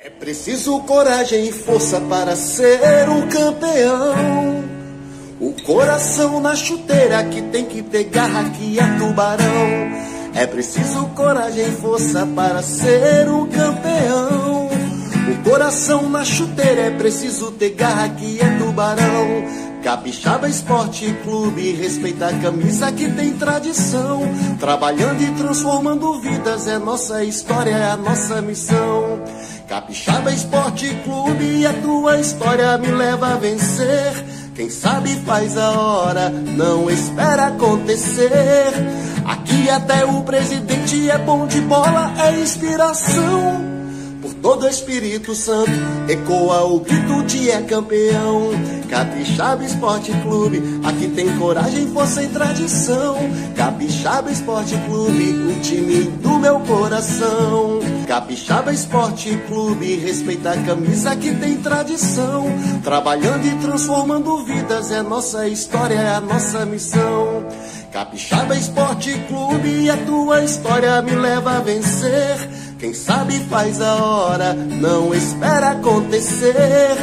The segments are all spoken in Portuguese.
É preciso coragem e força para ser um campeão. O coração na chuteira que tem que ter garra que é tubarão. É preciso coragem e força para ser um campeão. O coração na chuteira é preciso ter garra que é tubarão. Capixaba Esporte Clube, respeita a camisa que tem tradição. Trabalhando e transformando vidas é nossa história, é a nossa missão. Capixaba Esporte Clube, a tua história me leva a vencer. Quem sabe faz a hora, não espera acontecer. Aqui até o presidente é bom de bola, é inspiração. Por todo Espírito Santo ecoa o grito de é campeão. Capixaba Esporte Clube, aqui tem coragem, força e tradição. Capixaba Esporte Clube, o time do meu coração. Capixaba Esporte Clube, respeita a camisa que tem tradição. Trabalhando e transformando vidas é nossa história, é a nossa missão. Capixaba Esporte Clube, a tua história me leva a vencer. Quem sabe faz a hora, não espera acontecer.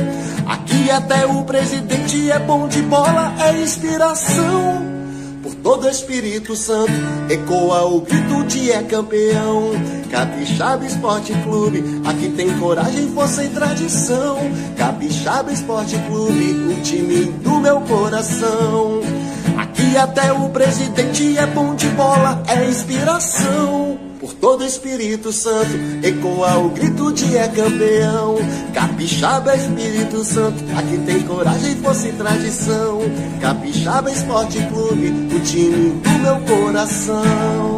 Aqui até o presidente é bom de bola, é inspiração. Por todo Espírito Santo ecoa o grito de é campeão. Capixaba Esporte Clube, aqui tem coragem, força e tradição. Capixaba Esporte Clube, o time do meu coração. Aqui até o presidente é bom de bola, é inspiração. Por todo Espírito Santo ecoa o grito de é campeão. Capixaba Espírito Santo, aqui tem coragem, força e tradição. Capixaba Esporte Clube, o time do meu coração.